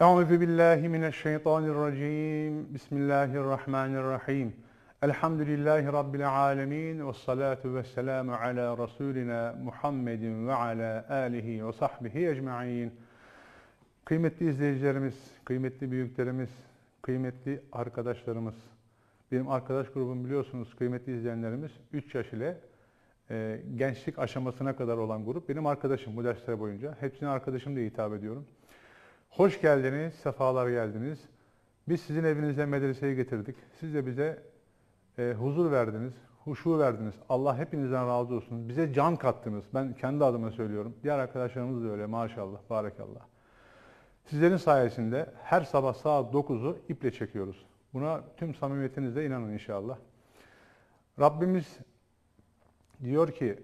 Euzu billahi mineşşeytanirracim. Bismillahirrahmanirrahim. Elhamdülillahi rabbil alamin ve salatu vesselamu ala rasulina Muhammedin ve ala alihi ve sahbihi ecmaîn. Kıymetli izleyicilerimiz, kıymetli büyüklerimiz, kıymetli arkadaşlarımız. Benim arkadaş grubum biliyorsunuz kıymetli izleyenlerimiz 3 yaş ile e, gençlik aşamasına kadar olan grup benim arkadaşım bu dersler boyunca. Hepsine arkadaşım diye hitap ediyorum. Hoş geldiniz, sefalar geldiniz. Biz sizin evinize medreseyi getirdik. Siz de bize e, huzur verdiniz, huşu verdiniz. Allah hepinizden razı olsun. Bize can kattınız. Ben kendi adıma söylüyorum. Diğer arkadaşlarımız da öyle maşallah, barakallah. Sizlerin sayesinde her sabah saat 9'u iple çekiyoruz. Buna tüm samimiyetinizle inanın inşallah. Rabbimiz diyor ki,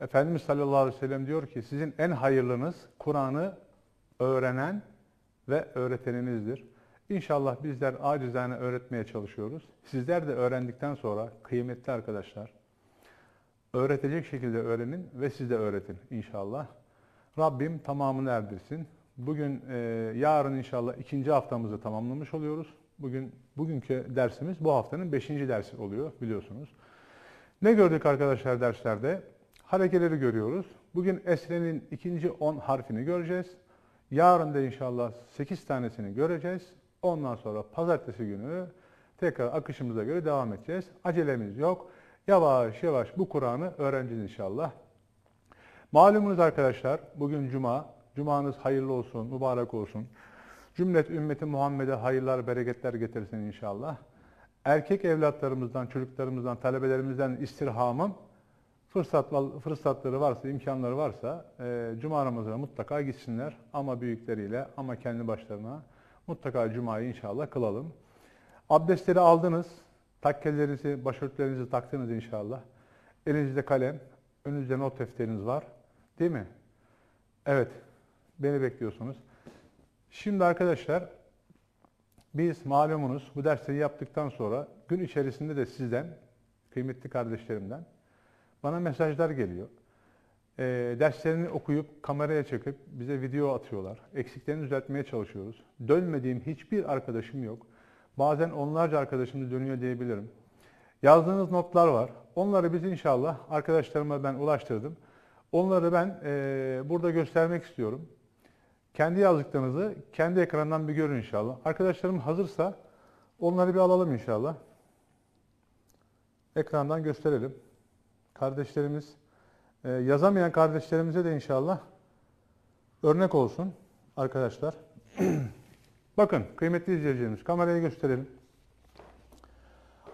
Efendimiz sallallahu aleyhi ve sellem diyor ki sizin en hayırlınız Kur'an'ı öğrenen ve öğreteninizdir. İnşallah bizler acizane öğretmeye çalışıyoruz. Sizler de öğrendikten sonra kıymetli arkadaşlar öğretecek şekilde öğrenin ve siz de öğretin inşallah. Rabbim tamamını erdirsin. Bugün, e, yarın inşallah ikinci haftamızı tamamlamış oluyoruz. Bugün bugünkü dersimiz bu haftanın beşinci dersi oluyor biliyorsunuz. Ne gördük arkadaşlar derslerde? Harekeleri görüyoruz. Bugün Esre'nin ikinci on harfini göreceğiz. Yarın da inşallah sekiz tanesini göreceğiz. Ondan sonra pazartesi günü tekrar akışımıza göre devam edeceğiz. Acelemiz yok. Yavaş yavaş bu Kur'an'ı öğreneceğiz inşallah. Malumunuz arkadaşlar bugün Cuma. Cumanız hayırlı olsun, mübarek olsun. Cümlet ümmeti Muhammed'e hayırlar, bereketler getirsin inşallah. Erkek evlatlarımızdan, çocuklarımızdan, talebelerimizden istirhamım fırsat, fırsatları varsa, imkanları varsa e, Cuma namazına mutlaka gitsinler. Ama büyükleriyle ama kendi başlarına mutlaka Cuma'yı inşallah kılalım. Abdestleri aldınız, takkelerinizi, başörtülerinizi taktınız inşallah. Elinizde kalem, önünüzde not defteriniz var. Değil mi? Evet, beni bekliyorsunuz. Şimdi arkadaşlar, biz malumunuz bu dersleri yaptıktan sonra gün içerisinde de sizden, kıymetli kardeşlerimden bana mesajlar geliyor. E, derslerini okuyup kameraya çekip bize video atıyorlar. Eksiklerini düzeltmeye çalışıyoruz. Dönmediğim hiçbir arkadaşım yok. Bazen onlarca arkadaşımız dönüyor diyebilirim. Yazdığınız notlar var. Onları biz inşallah arkadaşlarıma ben ulaştırdım. Onları ben e, burada göstermek istiyorum. Kendi yazdıklarınızı kendi ekrandan bir görün inşallah. Arkadaşlarım hazırsa onları bir alalım inşallah. Ekrandan gösterelim kardeşlerimiz, e, yazamayan kardeşlerimize de inşallah örnek olsun arkadaşlar. bakın kıymetli izleyicilerimiz kameraya gösterelim.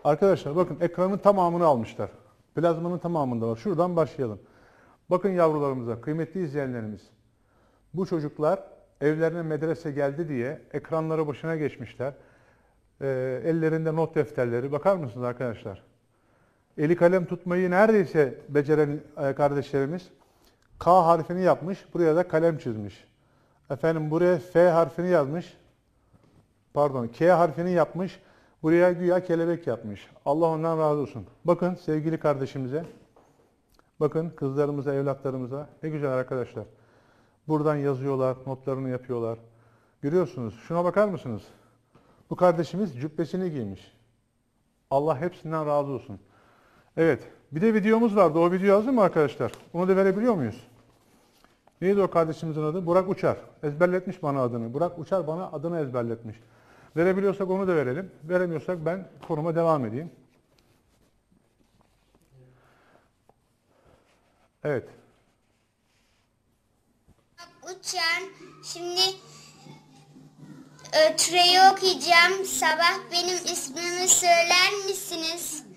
Arkadaşlar bakın ekranın tamamını almışlar. Plazmanın tamamında var. Şuradan başlayalım. Bakın yavrularımıza, kıymetli izleyenlerimiz. Bu çocuklar evlerine medrese geldi diye ekranları başına geçmişler. E, ellerinde not defterleri. Bakar mısınız arkadaşlar? Eli kalem tutmayı neredeyse beceren e, kardeşlerimiz K harfini yapmış, buraya da kalem çizmiş. Efendim buraya F harfini yazmış, pardon K harfini yapmış, buraya güya kelebek yapmış. Allah ondan razı olsun. Bakın sevgili kardeşimize, bakın kızlarımıza, evlatlarımıza ne güzel arkadaşlar. Buradan yazıyorlar, notlarını yapıyorlar. Görüyorsunuz, şuna bakar mısınız? Bu kardeşimiz cübbesini giymiş. Allah hepsinden razı olsun. Evet. Bir de videomuz vardı. O video hazır mı arkadaşlar? Onu da verebiliyor muyuz? Neydi o kardeşimizin adı? Burak Uçar. Ezberletmiş bana adını. Burak Uçar bana adını ezberletmiş. Verebiliyorsak onu da verelim. Veremiyorsak ben konuma devam edeyim. Evet. Uçan. Şimdi e, türeyi okuyacağım. Sabah benim ismimi söyler misiniz?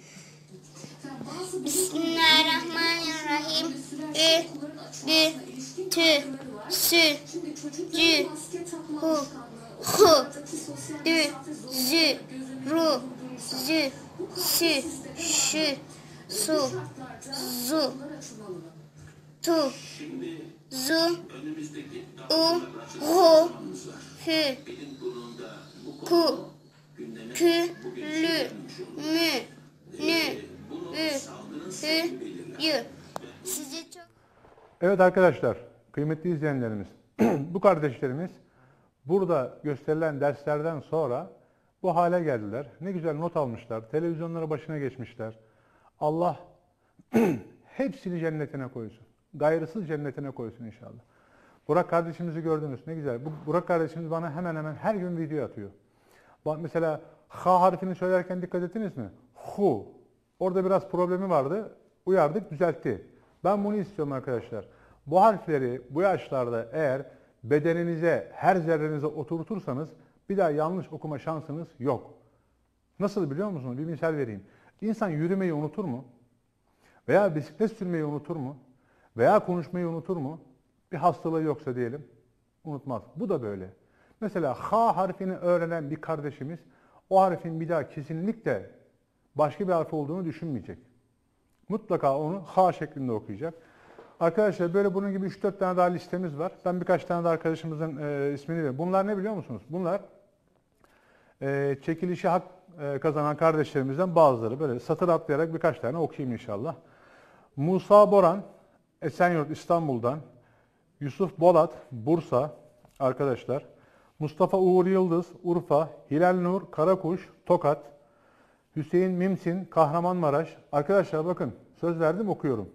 Bismillahirrahmanirrahim. Ü, bü, tü, sü, cü, hu, hu, dü, zü, ru, zü, sü, şü, su, zu, tu, zu, u, hu, hü, ku, kü, lü, mü, nü, hü, yü. Sizi çok Evet arkadaşlar, kıymetli izleyenlerimiz. bu kardeşlerimiz burada gösterilen derslerden sonra bu hale geldiler. Ne güzel not almışlar. Televizyonlara başına geçmişler. Allah hepsini cennetine koysun. Gayrısız cennetine koysun inşallah. Burak kardeşimizi gördünüz. Ne güzel. Bu Burak kardeşimiz bana hemen hemen her gün video atıyor. Bak mesela H harfini söylerken dikkat ettiniz mi? Hu. Orada biraz problemi vardı. Uyardık, düzeltti. Ben bunu istiyorum arkadaşlar. Bu harfleri bu yaşlarda eğer bedeninize, her zerrenize oturtursanız bir daha yanlış okuma şansınız yok. Nasıl biliyor musunuz? Bir misal vereyim. İnsan yürümeyi unutur mu? Veya bisiklet sürmeyi unutur mu? Veya konuşmayı unutur mu? Bir hastalığı yoksa diyelim. Unutmaz. Bu da böyle. Mesela H harfini öğrenen bir kardeşimiz o harfin bir daha kesinlikle başka bir harf olduğunu düşünmeyecek. Mutlaka onu H şeklinde okuyacak. Arkadaşlar böyle bunun gibi 3-4 tane daha listemiz var. Ben birkaç tane de arkadaşımızın e, ismini veriyorum. Bunlar ne biliyor musunuz? Bunlar e, çekilişi hak e, kazanan kardeşlerimizden bazıları. Böyle satır atlayarak birkaç tane okuyayım inşallah. Musa Boran, Esenyurt İstanbul'dan. Yusuf Bolat, Bursa arkadaşlar. Mustafa Uğur Yıldız, Urfa. Hilal Nur, Karakuş, Tokat. Hüseyin Mimsin, Kahramanmaraş. Arkadaşlar bakın söz verdim okuyorum.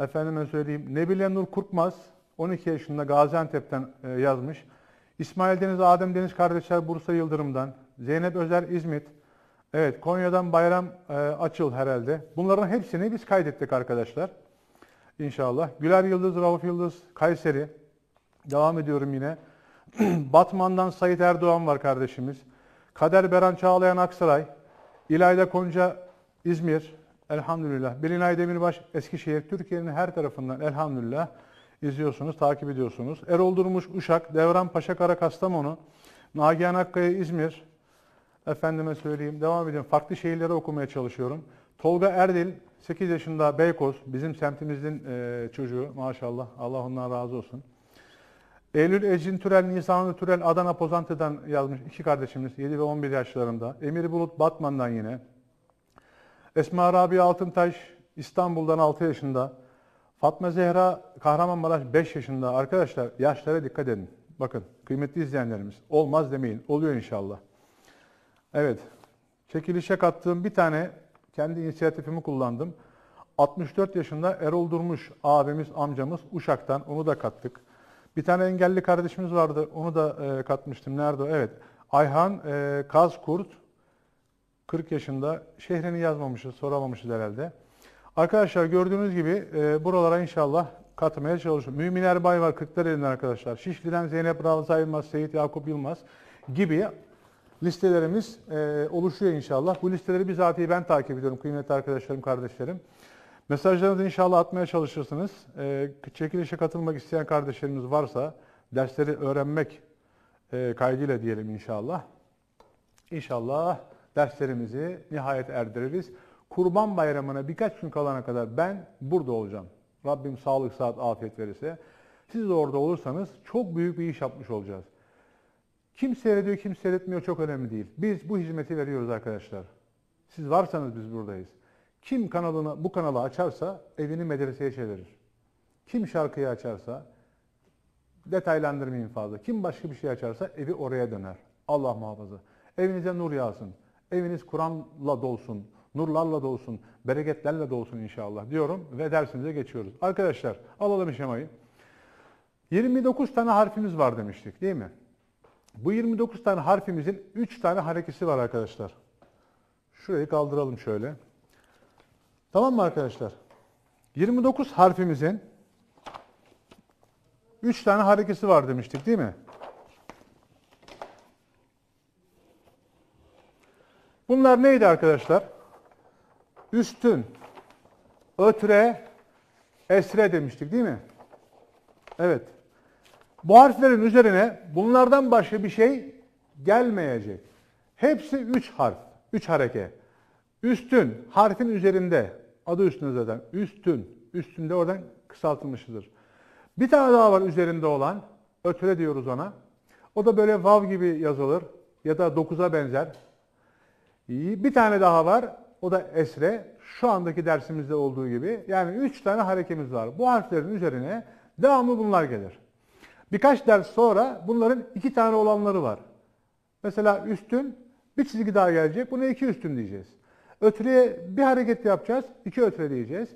Efendime söyleyeyim. Nebile Nur Kurkmaz 12 yaşında Gaziantep'ten e, yazmış. İsmail Deniz, Adem Deniz kardeşler Bursa Yıldırım'dan. Zeynep Özer İzmit. Evet Konya'dan Bayram e, Açıl herhalde. Bunların hepsini biz kaydettik arkadaşlar. İnşallah. Güler Yıldız, Rauf Yıldız, Kayseri. Devam ediyorum yine. Batman'dan Sait Erdoğan var kardeşimiz. Kader Beran Çağlayan Aksaray. İlayda Konca İzmir. Elhamdülillah. Belinay Demirbaş Eskişehir. Türkiye'nin her tarafından elhamdülillah izliyorsunuz, takip ediyorsunuz. Erol Durmuş Uşak. Devran Paşa Kara Kastamonu. Nagihan Akkaya İzmir. Efendime söyleyeyim. Devam ediyorum. Farklı şehirleri okumaya çalışıyorum. Tolga Erdil 8 yaşında Beykoz. Bizim semtimizin çocuğu maşallah. Allah ondan razı olsun. Eylül Ecin Türel, Nisanlı Türel Adana Pozantı'dan yazmış iki kardeşimiz 7 ve 11 yaşlarında. Emir Bulut Batman'dan yine. Esma Rabia Altıntaş İstanbul'dan 6 yaşında. Fatma Zehra Kahramanmaraş 5 yaşında. Arkadaşlar yaşlara dikkat edin. Bakın kıymetli izleyenlerimiz olmaz demeyin. Oluyor inşallah. Evet. Çekilişe kattığım bir tane kendi inisiyatifimi kullandım. 64 yaşında Erol Durmuş abimiz, amcamız Uşak'tan onu da kattık. Bir tane engelli kardeşimiz vardı. Onu da e, katmıştım. Nerede o? Evet. Ayhan e, Kazkurt 40 yaşında. Şehrini yazmamışız, soramamışız herhalde. Arkadaşlar gördüğünüz gibi e, buralara inşallah katmaya çalışıyorum. Mümin Erbay var Kırklareli'nden arkadaşlar. Şişli'den Zeynep Ravza Yılmaz, Seyit Yakup Yılmaz gibi listelerimiz e, oluşuyor inşallah. Bu listeleri bizatihi ben takip ediyorum kıymetli arkadaşlarım, kardeşlerim. Mesajlarınızı inşallah atmaya çalışırsınız. E, çekilişe katılmak isteyen kardeşlerimiz varsa dersleri öğrenmek e, kaydıyla diyelim inşallah. İnşallah derslerimizi nihayet erdiririz. Kurban bayramına birkaç gün kalana kadar ben burada olacağım. Rabbim sağlık, saat, afiyet verirse. Siz de orada olursanız çok büyük bir iş yapmış olacağız. Kim seyrediyor, kim seyretmiyor çok önemli değil. Biz bu hizmeti veriyoruz arkadaşlar. Siz varsanız biz buradayız. Kim kanalını, bu kanalı açarsa evini medreseye çevirir. Kim şarkıyı açarsa, detaylandırmayayım fazla. Kim başka bir şey açarsa evi oraya döner. Allah muhafaza. Evinize nur yağsın. Eviniz Kur'an'la dolsun. Nurlarla dolsun. Bereketlerle dolsun inşallah diyorum ve dersimize geçiyoruz. Arkadaşlar alalım şemayı. 29 tane harfimiz var demiştik değil mi? Bu 29 tane harfimizin 3 tane harekesi var arkadaşlar. Şurayı kaldıralım şöyle. Tamam mı arkadaşlar? 29 harfimizin 3 tane harekesi var demiştik değil mi? Bunlar neydi arkadaşlar? Üstün, ötre, esre demiştik değil mi? Evet. Bu harflerin üzerine bunlardan başka bir şey gelmeyecek. Hepsi 3 harf, 3 hareke. Üstün, harfin üzerinde. Adı üstünde zaten. Üstün, üstünde oradan kısaltılmıştır. Bir tane daha var üzerinde olan. Ötre diyoruz ona. O da böyle vav gibi yazılır. Ya da 9'a benzer. Bir tane daha var. O da esre. Şu andaki dersimizde olduğu gibi. Yani üç tane harekemiz var. Bu harflerin üzerine devamlı bunlar gelir. Birkaç ders sonra bunların iki tane olanları var. Mesela üstün bir çizgi daha gelecek. Buna iki üstün diyeceğiz. Ötürüye bir hareket yapacağız. iki ötüre diyeceğiz.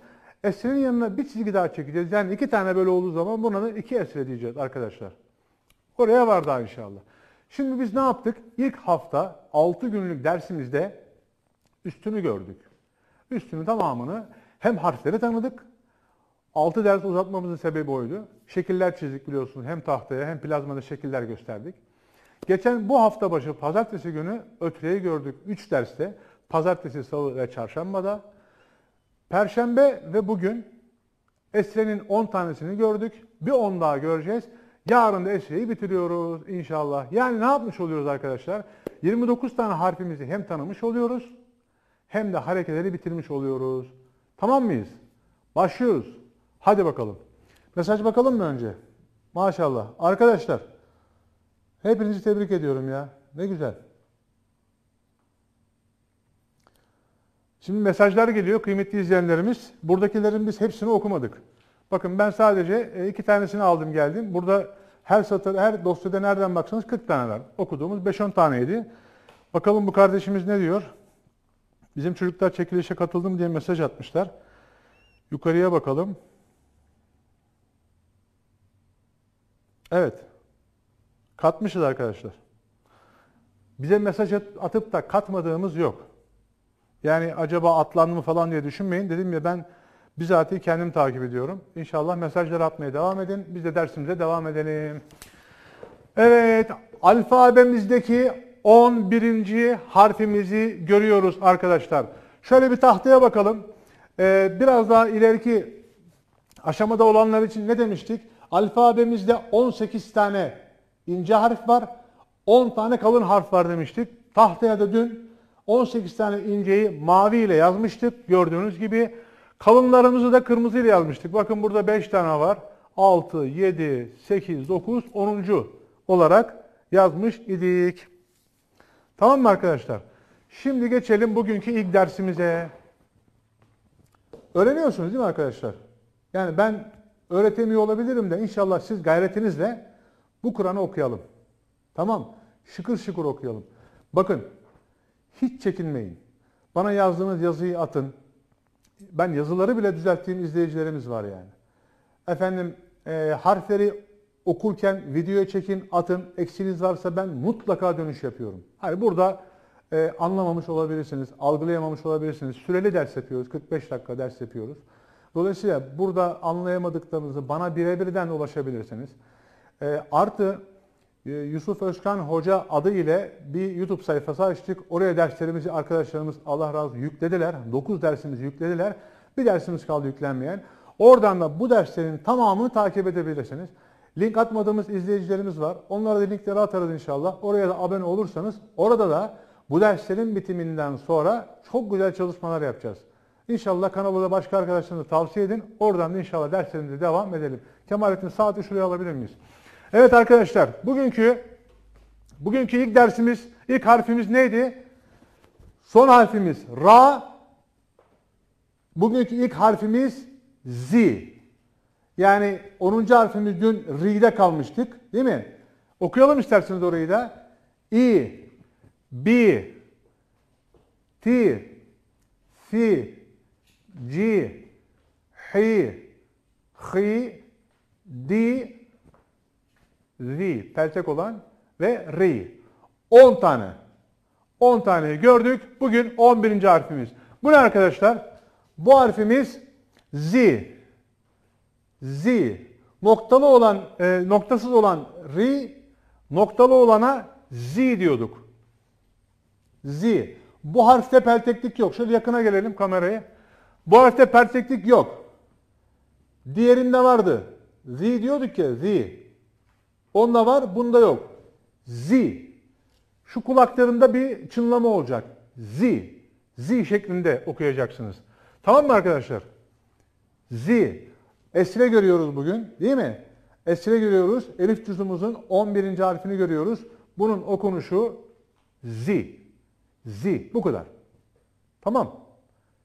Esrenin yanına bir çizgi daha çekeceğiz. Yani iki tane böyle olduğu zaman buna da iki esre diyeceğiz arkadaşlar. Oraya var daha inşallah. Şimdi biz ne yaptık? İlk hafta 6 günlük dersimizde üstünü gördük. Üstünün tamamını hem harfleri tanıdık. 6 ders uzatmamızın sebebi oydu. Şekiller çizdik biliyorsunuz. Hem tahtaya hem plazmada şekiller gösterdik. Geçen bu hafta başı pazartesi günü ötreyi gördük 3 derste. Pazartesi, salı ve çarşambada. Perşembe ve bugün Esre'nin 10 tanesini gördük. Bir 10 daha göreceğiz. Yarın da Esre'yi bitiriyoruz inşallah. Yani ne yapmış oluyoruz arkadaşlar? 29 tane harfimizi hem tanımış oluyoruz hem de hareketleri bitirmiş oluyoruz. Tamam mıyız? Başlıyoruz. Hadi bakalım. Mesaj bakalım mı önce? Maşallah. Arkadaşlar hepinizi tebrik ediyorum ya. Ne güzel. Şimdi mesajlar geliyor kıymetli izleyenlerimiz. Buradakilerin biz hepsini okumadık. Bakın ben sadece e, iki tanesini aldım geldim. Burada her satır, her dosyada nereden baksanız 40 tane var. Okuduğumuz 5-10 taneydi. Bakalım bu kardeşimiz ne diyor? Bizim çocuklar çekilişe katıldım diye mesaj atmışlar. Yukarıya bakalım. Evet. Katmışız arkadaşlar. Bize mesaj at- atıp da katmadığımız yok. Yani acaba atlandı mı falan diye düşünmeyin. Dedim ya ben bizatihi kendim takip ediyorum. İnşallah mesajları atmaya devam edin. Biz de dersimize devam edelim. Evet, alfabemizdeki 11. harfimizi görüyoruz arkadaşlar. Şöyle bir tahtaya bakalım. Ee, biraz daha ileriki aşamada olanlar için ne demiştik? Alfabemizde 18 tane ince harf var, 10 tane kalın harf var demiştik. Tahtaya da dün 18 tane inceyi mavi ile yazmıştık gördüğünüz gibi. Kalınlarımızı da kırmızı ile yazmıştık. Bakın burada 5 tane var. 6, 7, 8, 9, 10. olarak yazmış idik. Tamam mı arkadaşlar? Şimdi geçelim bugünkü ilk dersimize. Öğreniyorsunuz değil mi arkadaşlar? Yani ben öğretemiyor olabilirim de inşallah siz gayretinizle bu Kur'an'ı okuyalım. Tamam. Şıkır şıkır okuyalım. Bakın hiç çekinmeyin. Bana yazdığınız yazıyı atın. Ben yazıları bile düzelttiğim izleyicilerimiz var yani. Efendim e, harfleri okurken videoya çekin, atın. Eksiniz varsa ben mutlaka dönüş yapıyorum. Hani burada e, anlamamış olabilirsiniz, algılayamamış olabilirsiniz. Süreli ders yapıyoruz, 45 dakika ders yapıyoruz. Dolayısıyla burada anlayamadıklarınızı bana birebirden ulaşabilirsiniz. E, artı Yusuf Özkan Hoca adı ile bir YouTube sayfası açtık. Oraya derslerimizi arkadaşlarımız Allah razı yüklediler. 9 dersimizi yüklediler. Bir dersimiz kaldı yüklenmeyen. Oradan da bu derslerin tamamını takip edebilirsiniz. Link atmadığımız izleyicilerimiz var. Onlara da linkleri atarız inşallah. Oraya da abone olursanız orada da bu derslerin bitiminden sonra çok güzel çalışmalar yapacağız. İnşallah kanalı da başka arkadaşlarınıza tavsiye edin. Oradan da inşallah derslerimize devam edelim. Kemalettin saati şuraya alabilir miyiz? Evet arkadaşlar bugünkü bugünkü ilk dersimiz, ilk harfimiz neydi? Son harfimiz Ra. Bugünkü ilk harfimiz Z. Yani 10. harfimiz dün Ri'de kalmıştık değil mi? Okuyalım isterseniz orayı da. İ, B, T, C, G, H, H, D, Z. Peltek olan ve Ri. 10 tane. 10 taneyi gördük. Bugün 11. harfimiz. Bu ne arkadaşlar? Bu harfimiz Z. Z. Noktalı olan, e, noktasız olan Ri, noktalı olana Z diyorduk. Z. Bu harfte pelteklik yok. Şöyle yakına gelelim kameraya. Bu harfte pelteklik yok. Diğerinde vardı. Z diyorduk ya Z. Onda var, bunda yok. Z. Şu kulaklarında bir çınlama olacak. Z. Z şeklinde okuyacaksınız. Tamam mı arkadaşlar? Z. Esre görüyoruz bugün değil mi? Esre görüyoruz. Elif cüzümüzün 11. harfini görüyoruz. Bunun okunuşu Z. Z. Bu kadar. Tamam.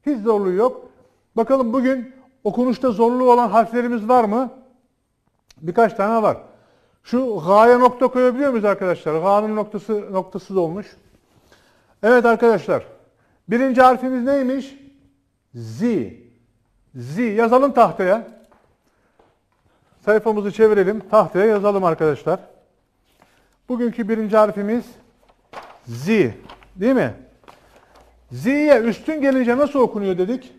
Hiç zorluğu yok. Bakalım bugün okunuşta zorluğu olan harflerimiz var mı? Birkaç tane var. Şu ga'ya nokta koyabiliyor muyuz arkadaşlar? Ga'nın noktası noktasız olmuş. Evet arkadaşlar. Birinci harfimiz neymiş? Z. Z. Yazalım tahtaya. Sayfamızı çevirelim. Tahtaya yazalım arkadaşlar. Bugünkü birinci harfimiz Z. Değil mi? Z'ye üstün gelince nasıl okunuyor dedik?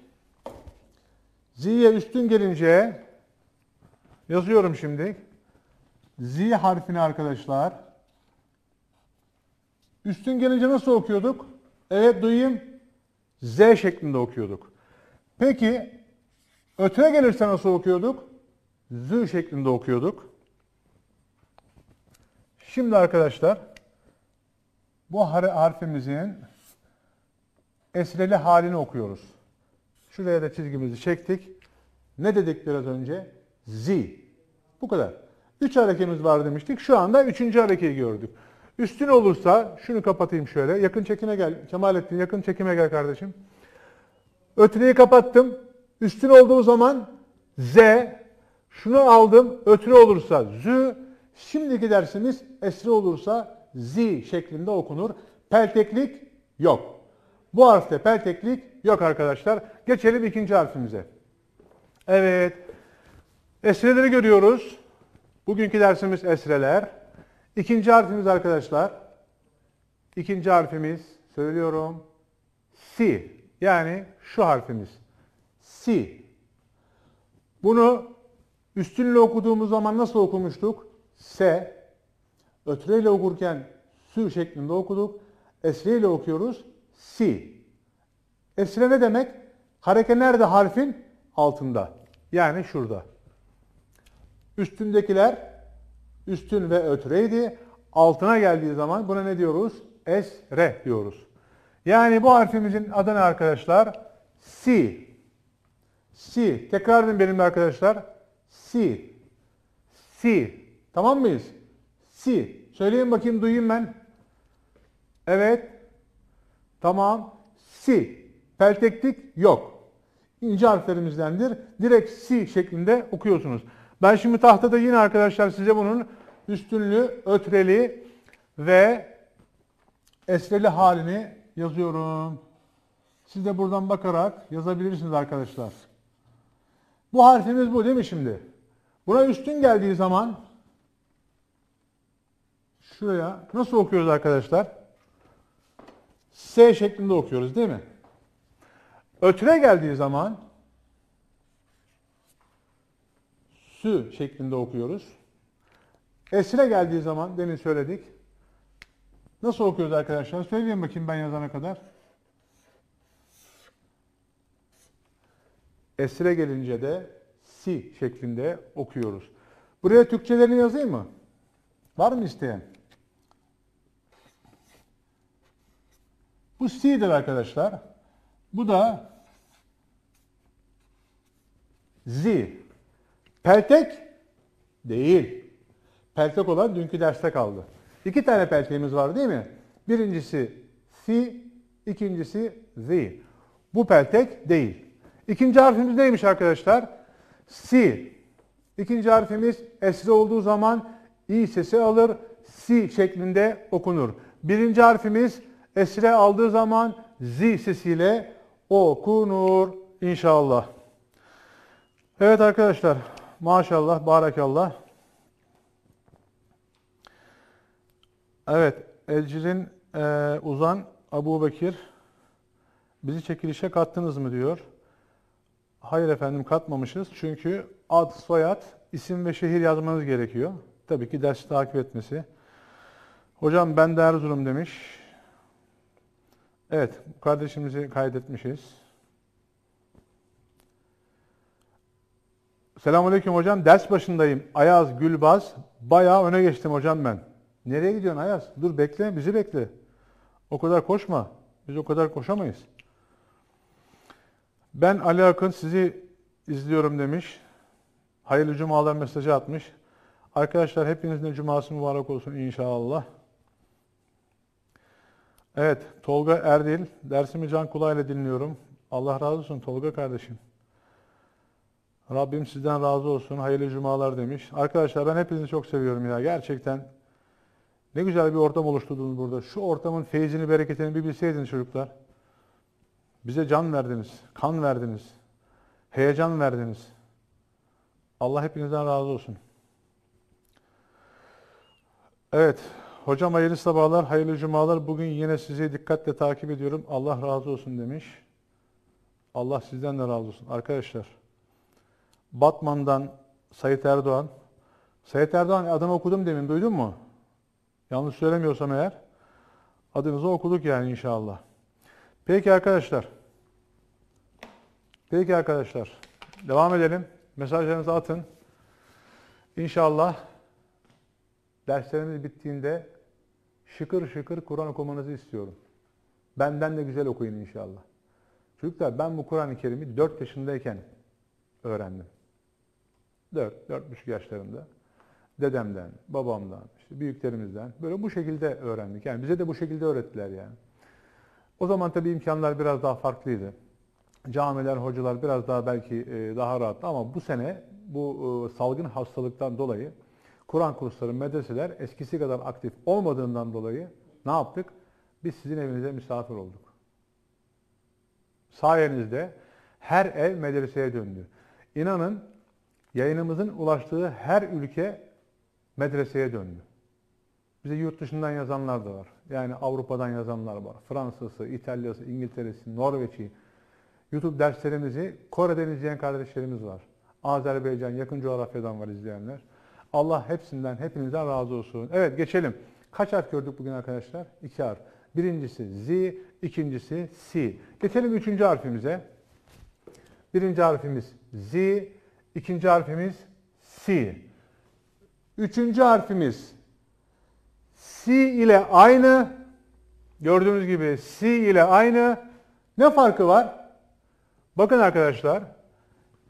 Z'ye üstün gelince yazıyorum şimdi. Z harfini arkadaşlar. Üstün gelince nasıl okuyorduk? Evet duyayım. Z şeklinde okuyorduk. Peki öteye gelirse nasıl okuyorduk? Z şeklinde okuyorduk. Şimdi arkadaşlar bu har- harfimizin esreli halini okuyoruz. Şuraya da çizgimizi çektik. Ne dedik biraz önce? Z. Bu kadar. Üç harekemiz var demiştik. Şu anda üçüncü harekeyi gördük. Üstün olursa, şunu kapatayım şöyle. Yakın çekime gel. Kemalettin yakın çekime gel kardeşim. Ötüreyi kapattım. Üstün olduğu zaman Z. Şunu aldım. Ötürü olursa Z. Şimdiki dersimiz esri olursa Z şeklinde okunur. Pelteklik yok. Bu harfte pelteklik yok arkadaşlar. Geçelim ikinci harfimize. Evet. Esreleri görüyoruz. Bugünkü dersimiz esreler. İkinci harfimiz arkadaşlar. İkinci harfimiz söylüyorum. Si. Yani şu harfimiz. Si. Bunu üstünle okuduğumuz zaman nasıl okumuştuk? Se. Ötüreyle okurken sü şeklinde okuduk. Esreyle okuyoruz. Si. Esre ne demek? Hareke nerede harfin? Altında. Yani şurada. Üstündekiler üstün ve ötüreydi. Altına geldiği zaman buna ne diyoruz? Esre diyoruz. Yani bu harfimizin adı ne arkadaşlar? Si. Si. Tekrar edin benimle arkadaşlar. Si. Si. Tamam mıyız? Si. Söyleyin bakayım duyayım ben. Evet. Tamam. Si. Pelteklik yok. İnce harflerimizdendir. Direkt si şeklinde okuyorsunuz. Ben şimdi tahtada yine arkadaşlar size bunun üstünlü, ötreli ve esreli halini yazıyorum. Siz de buradan bakarak yazabilirsiniz arkadaşlar. Bu harfimiz bu değil mi şimdi? Buna üstün geldiği zaman şuraya nasıl okuyoruz arkadaşlar? S şeklinde okuyoruz değil mi? Ötüre geldiği zaman sü şeklinde okuyoruz. Esre geldiği zaman demin söyledik. Nasıl okuyoruz arkadaşlar? Söyleyin bakayım ben yazana kadar. Esre gelince de si şeklinde okuyoruz. Buraya Türkçelerini yazayım mı? Var mı isteyen? Bu si'dir arkadaşlar. Bu da z. Peltek değil. Peltek olan dünkü derste kaldı. İki tane pelteğimiz var değil mi? Birincisi si, ikincisi z. Bu peltek değil. İkinci harfimiz neymiş arkadaşlar? Si. İkinci harfimiz esre olduğu zaman i sesi alır, si şeklinde okunur. Birinci harfimiz esre aldığı zaman z sesiyle okunur inşallah. Evet arkadaşlar, maşallah, barakallah. Evet, Elcir'in e, Uzan Abu Bekir bizi çekilişe kattınız mı diyor. Hayır efendim katmamışız çünkü ad, soyad, isim ve şehir yazmanız gerekiyor. Tabii ki ders takip etmesi. Hocam ben de Erzurum demiş. Evet, kardeşimizi kaydetmişiz. Selamünaleyküm hocam. Ders başındayım. Ayaz Gülbaz. Bayağı öne geçtim hocam ben. Nereye gidiyorsun Ayaz? Dur bekle, bizi bekle. O kadar koşma. Biz o kadar koşamayız. Ben Ali Akın sizi izliyorum demiş. Hayırlı cumalar mesajı atmış. Arkadaşlar hepinizin cuması mübarek olsun inşallah. Evet, Tolga Erdil. Dersimi can kulağıyla dinliyorum. Allah razı olsun Tolga kardeşim. Rabbim sizden razı olsun. Hayırlı cumalar demiş. Arkadaşlar ben hepinizi çok seviyorum ya. Gerçekten ne güzel bir ortam oluşturdunuz burada. Şu ortamın feyzini, bereketini bir bilseydiniz çocuklar. Bize can verdiniz, kan verdiniz, heyecan verdiniz. Allah hepinizden razı olsun. Evet, hocam hayırlı sabahlar, hayırlı cumalar. Bugün yine sizi dikkatle takip ediyorum. Allah razı olsun demiş. Allah sizden de razı olsun. Arkadaşlar, Batman'dan Sayit Erdoğan. Sayit Erdoğan adını okudum demin, duydun mu? Yanlış söylemiyorsam eğer. Adınızı okuduk yani inşallah. Peki arkadaşlar. Peki arkadaşlar. Devam edelim. Mesajlarınızı atın. İnşallah derslerimiz bittiğinde şıkır şıkır Kur'an okumanızı istiyorum. Benden de güzel okuyun inşallah. Çocuklar ben bu Kur'an-ı Kerim'i 4 yaşındayken öğrendim. 4, 4,5 yaşlarında. Dedemden, babamdan, işte büyüklerimizden böyle bu şekilde öğrendik. Yani bize de bu şekilde öğrettiler yani. O zaman tabii imkanlar biraz daha farklıydı. Camiler, hocalar biraz daha belki e, daha rahattı ama bu sene bu e, salgın hastalıktan dolayı Kur'an kursları, medreseler eskisi kadar aktif olmadığından dolayı ne yaptık? Biz sizin evinize misafir olduk. Sayenizde her ev medreseye döndü. İnanın yayınımızın ulaştığı her ülke medreseye döndü. Bize yurt dışından yazanlar da var. Yani Avrupa'dan yazanlar var. Fransa'sı, İtalya'sı, İngiltere'si, Norveç'i. YouTube derslerimizi Kore'den izleyen kardeşlerimiz var. Azerbaycan, yakın coğrafyadan var izleyenler. Allah hepsinden, hepinizden razı olsun. Evet geçelim. Kaç harf gördük bugün arkadaşlar? İki harf. Birincisi Z, ikincisi C. Geçelim üçüncü harfimize. Birinci harfimiz Z, ikinci harfimiz C. Üçüncü harfimiz C ile aynı. Gördüğünüz gibi C ile aynı. Ne farkı var? Bakın arkadaşlar.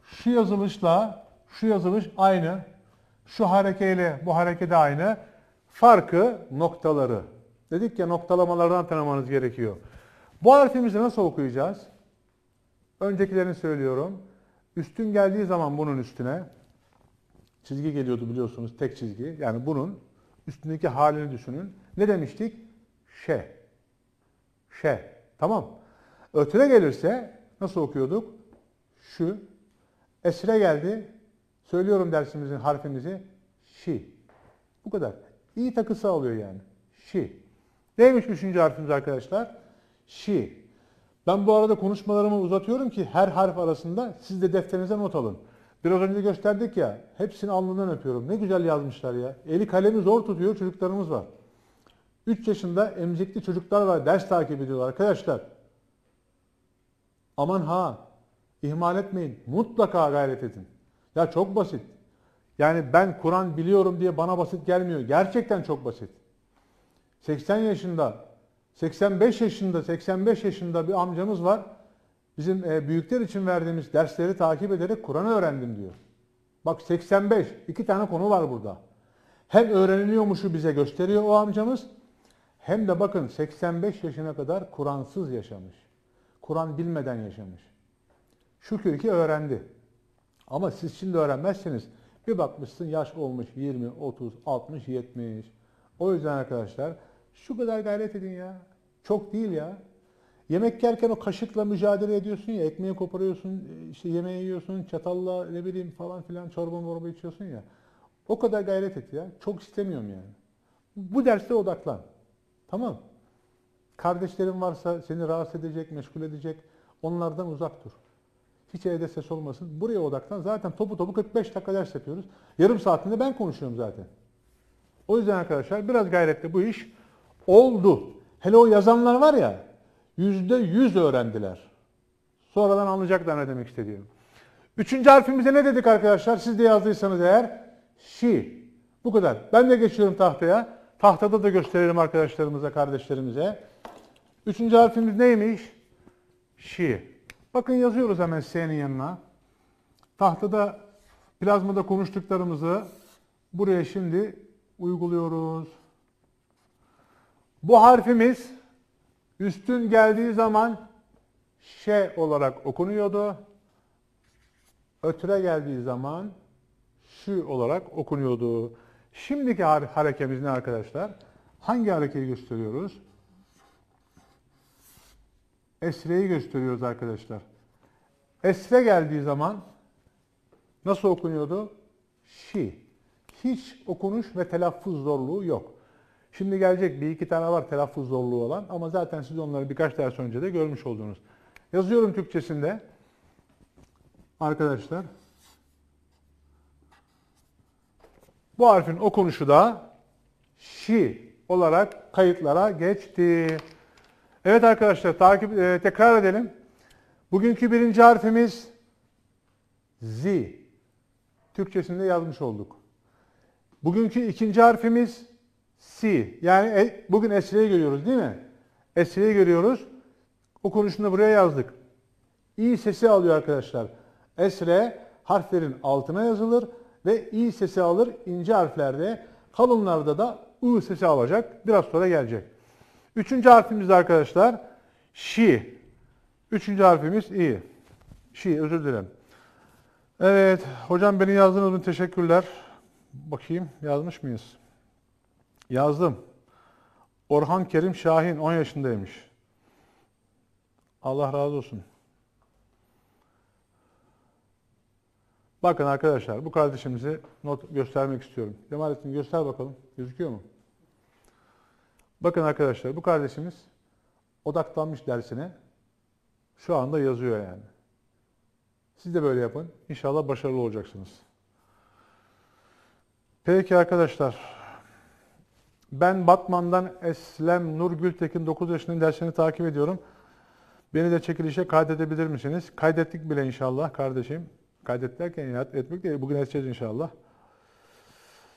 Şu yazılışla şu yazılış aynı. Şu harekeyle bu hareke de aynı. Farkı noktaları. Dedik ya noktalamalardan tanımanız gerekiyor. Bu harfimizi nasıl okuyacağız? Öncekilerini söylüyorum. Üstün geldiği zaman bunun üstüne çizgi geliyordu biliyorsunuz tek çizgi. Yani bunun üstündeki halini düşünün. Ne demiştik? Şe. Şe. Tamam. Ötüre gelirse nasıl okuyorduk? Şu. Esre geldi. Söylüyorum dersimizin harfimizi. Şi. Bu kadar. İyi takısı alıyor yani. Şi. Neymiş üçüncü harfimiz arkadaşlar? Şi. Ben bu arada konuşmalarımı uzatıyorum ki her harf arasında siz de defterinize not alın. Biraz önce gösterdik ya, hepsini alnından öpüyorum. Ne güzel yazmışlar ya. Eli kalemi zor tutuyor çocuklarımız var. 3 yaşında emzikli çocuklar var, ders takip ediyorlar arkadaşlar. Aman ha, ihmal etmeyin. Mutlaka gayret edin. Ya çok basit. Yani ben Kur'an biliyorum diye bana basit gelmiyor. Gerçekten çok basit. 80 yaşında, 85 yaşında, 85 yaşında bir amcamız var. Bizim e, büyükler için verdiğimiz dersleri takip ederek Kur'an öğrendim diyor. Bak 85, iki tane konu var burada. Hem öğreniliyormuşu bize gösteriyor o amcamız, hem de bakın 85 yaşına kadar Kur'ansız yaşamış. Kur'an bilmeden yaşamış. Şükür ki öğrendi. Ama siz şimdi öğrenmezseniz bir bakmışsın yaş olmuş 20, 30, 60, 70. O yüzden arkadaşlar şu kadar gayret edin ya. Çok değil ya. Yemek yerken o kaşıkla mücadele ediyorsun ya, ekmeği koparıyorsun, işte yemeği yiyorsun, çatalla ne bileyim falan filan çorba morba içiyorsun ya. O kadar gayret et ya. Çok istemiyorum yani. Bu derste odaklan. Tamam. Kardeşlerin varsa seni rahatsız edecek, meşgul edecek. Onlardan uzak dur. Hiç evde ses olmasın. Buraya odaklan. Zaten topu topu 45 dakika ders yapıyoruz. Yarım saatinde ben konuşuyorum zaten. O yüzden arkadaşlar biraz gayretle bu iş oldu. Hele o yazanlar var ya, yüzde yüz öğrendiler. Sonradan anlayacaklar ne demek istediğimi. Üçüncü harfimize ne dedik arkadaşlar? Siz de yazdıysanız eğer, şi. Bu kadar. Ben de geçiyorum tahtaya. Tahtada da gösterelim arkadaşlarımıza, kardeşlerimize. Üçüncü harfimiz neymiş? Şi. Bakın yazıyoruz hemen S'nin yanına. Tahtada, plazmada konuştuklarımızı buraya şimdi uyguluyoruz. Bu harfimiz üstün geldiği zaman ş olarak okunuyordu. ötüre geldiği zaman şu olarak okunuyordu. Şimdiki har- harekemiz ne arkadaşlar? Hangi harekeyi gösteriyoruz? Esre'yi gösteriyoruz arkadaşlar. Esre geldiği zaman nasıl okunuyordu? Şi. Hiç okunuş ve telaffuz zorluğu yok. Şimdi gelecek bir iki tane var telaffuz zorluğu olan ama zaten siz onları birkaç ders önce de görmüş oldunuz. Yazıyorum Türkçesinde. Arkadaşlar. Bu harfin okunuşu da şi olarak kayıtlara geçti. Evet arkadaşlar takip e, tekrar edelim. Bugünkü birinci harfimiz Z. Türkçesinde yazmış olduk. Bugünkü ikinci harfimiz Si. Yani e, bugün Esre'yi görüyoruz değil mi? Esre'yi görüyoruz. Okunuşunu da buraya yazdık. İ sesi alıyor arkadaşlar. Esre harflerin altına yazılır ve İ sesi alır ince harflerde. Kalınlarda da I sesi alacak. Biraz sonra gelecek. Üçüncü harfimiz de arkadaşlar Şi. Üçüncü harfimiz İ. Şi özür dilerim. Evet hocam beni yazdınız mı? Teşekkürler. Bakayım yazmış mıyız? Yazdım. Orhan Kerim Şahin 10 yaşındaymış. Allah razı olsun. Bakın arkadaşlar bu kardeşimizi not göstermek istiyorum. Cemalettin göster bakalım. Gözüküyor mu? Bakın arkadaşlar bu kardeşimiz odaklanmış dersine. Şu anda yazıyor yani. Siz de böyle yapın. İnşallah başarılı olacaksınız. Peki arkadaşlar. Ben Batman'dan Eslem Nur Gültekin 9 yaşının dersini takip ediyorum. Beni de çekilişe kaydedebilir misiniz? Kaydettik bile inşallah kardeşim. Kaydet derken ya, etmek değil. Bugün edeceğiz inşallah.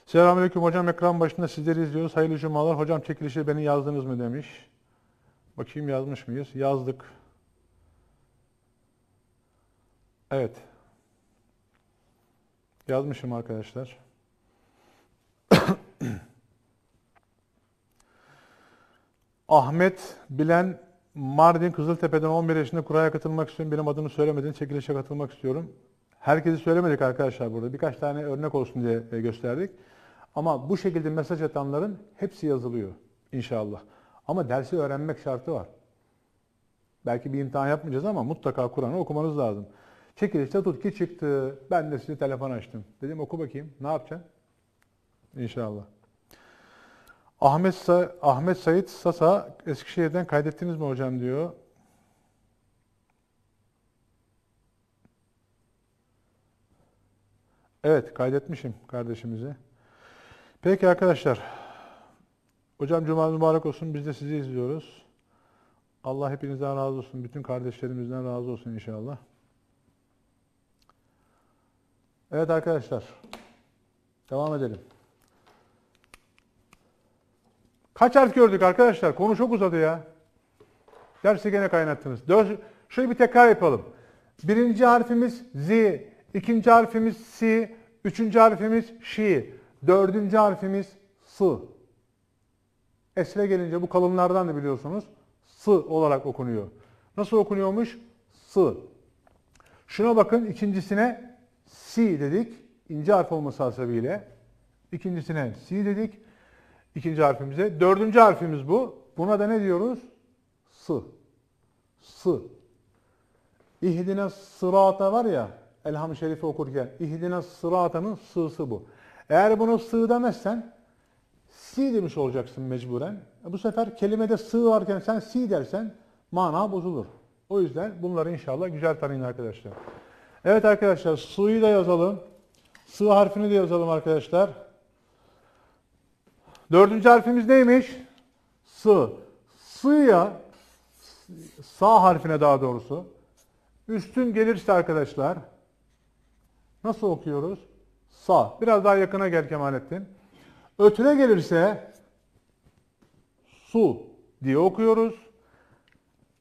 Selamünaleyküm hocam. Ekran başında sizleri izliyoruz. Hayırlı cumalar. Hocam çekilişe beni yazdınız mı demiş. Bakayım yazmış mıyız? Yazdık. Evet. Yazmışım arkadaşlar. Ahmet Bilen Mardin Kızıltepe'den 11 yaşında kuraya katılmak istiyorum. Benim adımı söylemedin. Çekilişe katılmak istiyorum. Herkesi söylemedik arkadaşlar burada. Birkaç tane örnek olsun diye e, gösterdik. Ama bu şekilde mesaj atanların hepsi yazılıyor inşallah. Ama dersi öğrenmek şartı var. Belki bir imtihan yapmayacağız ama mutlaka Kur'an'ı okumanız lazım. Çekilişte tut ki çıktı. Ben de size telefon açtım. Dedim oku bakayım. Ne yapacaksın? İnşallah. Ahmet Sa Ahmet Sait Sasa Eskişehir'den kaydettiniz mi hocam diyor. Evet kaydetmişim kardeşimizi. Peki arkadaşlar. Hocam cuma mübarek olsun. Biz de sizi izliyoruz. Allah hepinizden razı olsun. Bütün kardeşlerimizden razı olsun inşallah. Evet arkadaşlar. Devam edelim. Kaç harf gördük arkadaşlar? Konu çok uzadı ya. Dersi gene kaynattınız. Dört, şöyle bir tekrar yapalım. Birinci harfimiz Z, ikinci harfimiz Si, üçüncü harfimiz Şi, dördüncü harfimiz S. Esre gelince bu kalınlardan da biliyorsunuz S olarak okunuyor. Nasıl okunuyormuş? S. Şuna bakın ikincisine Si dedik. İnce harf olması hasebiyle. İkincisine Si dedik. İkinci harfimize. Dördüncü harfimiz bu. Buna da ne diyoruz? S. S. İhdine sırata var ya, Elham-ı Şerif'i okurken, İhdine sıratanın sığsı bu. Eğer bunu sığ demezsen, si demiş olacaksın mecburen. E bu sefer kelimede sığ varken sen si dersen, mana bozulur. O yüzden bunları inşallah güzel tanıyın arkadaşlar. Evet arkadaşlar, su'yu da yazalım. Sığ harfini de yazalım arkadaşlar. Dördüncü harfimiz neymiş? S. S'ya sağ harfine daha doğrusu üstün gelirse arkadaşlar nasıl okuyoruz? Sağ. Biraz daha yakına gel Kemalettin. Ötüne gelirse su diye okuyoruz.